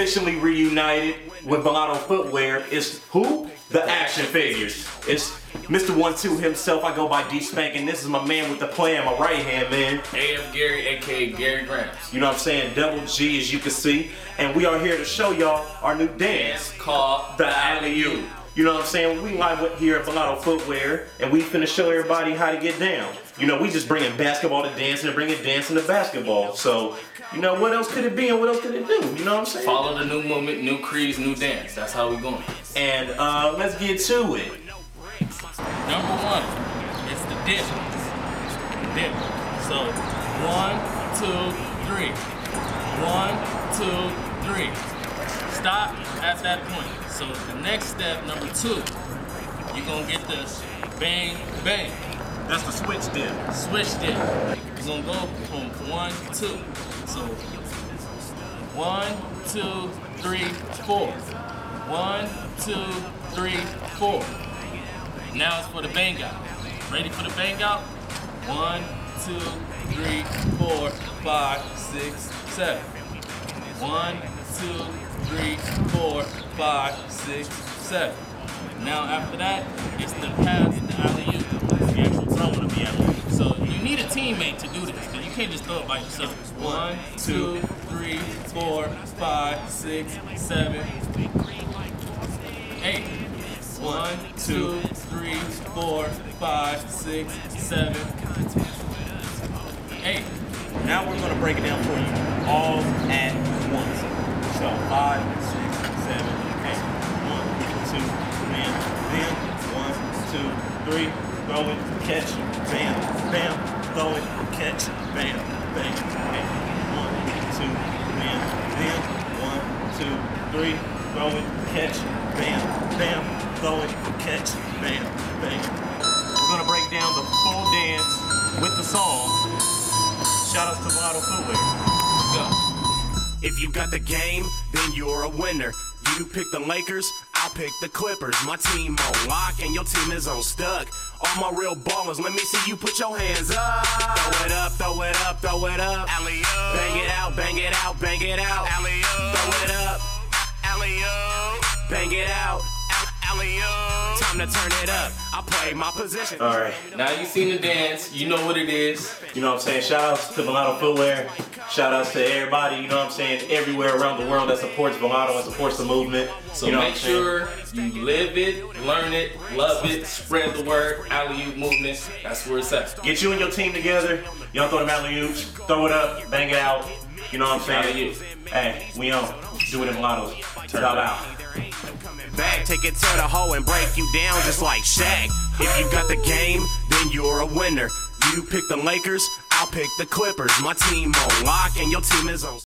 officially reunited with Vlado Footwear. is who? The action figures. It's Mr. One Two himself. I go by D Spank, and this is my man with the plan, my right hand man. AF Gary, aka Gary Grams. You know what I'm saying? Double G, as you can see. And we are here to show y'all our new dance, called the Alley Oop. You know what I'm saying? We live with here at Vlado Footwear, and we finna show everybody how to get down. You know, we just bringing basketball to dancing and bringing dancing to basketball. So, you know, what else could it be and what else could it do? You know what I'm saying? Follow the new movement, new creeds, new dance. That's how we going. And uh, let's get to it. Number one, it's the dip. Dip. So one, two, three. One, two, three. Stop at that point. So the next step, number two, you're gonna get the bang bang. That's the switch dip. Switch dip. You're gonna go from one, two. So one, two, three, four. One, two, three, four. Now it's for the bang out. Ready for the bang out? One, two, three, four, five, six, seven. One, two, three, four, five, six, seven. Now after that, it's the pass, the alley oop, the actual of the alley oop. So you need a teammate to do this, because you can't just throw it by yourself. One, two, three, four, five, six, seven, eight. One, two, three, four, five, six, seven, eight. Now we're gonna break it down for you all at once. Five, six, seven, eight. One, two, bam, bam. One, two, three. Throw it, catch, bam, bam. Throw it, catch, bam, bang, bam. One, two, bam, bam. One, two, three. Throw it, catch, bam, bam. Throw it, catch, bam, bam. We're gonna break down the full dance with the song. Shout outs to Vlado Footwear. If you got the game, then you're a winner. You pick the Lakers, I'll pick the Clippers. My team on lock and your team is on stuck. All my real ballers, let me see you put your hands up. Throw it up, throw it up, throw it up. Alley Bang it out, bang it out, bang it out. Alley Throw it up. Alley Bang it out. Alley Time to turn it up. I play my position. All right. Now you seen the dance, you know what it is. You know what I'm saying? Shout outs to Vlado Footwear. Shout outs to everybody, you know what I'm saying, everywhere around the world that supports Vlado and supports the movement. So you know make what I'm saying? sure you live it, learn it, love it, spread the word, alley oop movement. That's where it's at. Get you and your team together. Y'all throw them alley oops, throw it up, bang it out. You know what I'm saying? Alley-oop. Hey, we on. Do it in Vlado. Turn it out. Back, take it to the hole and break you down just like Shaq. If you got the game, then you're a winner. You pick the Lakers, I'll pick the Clippers. My team on lock and your team is on.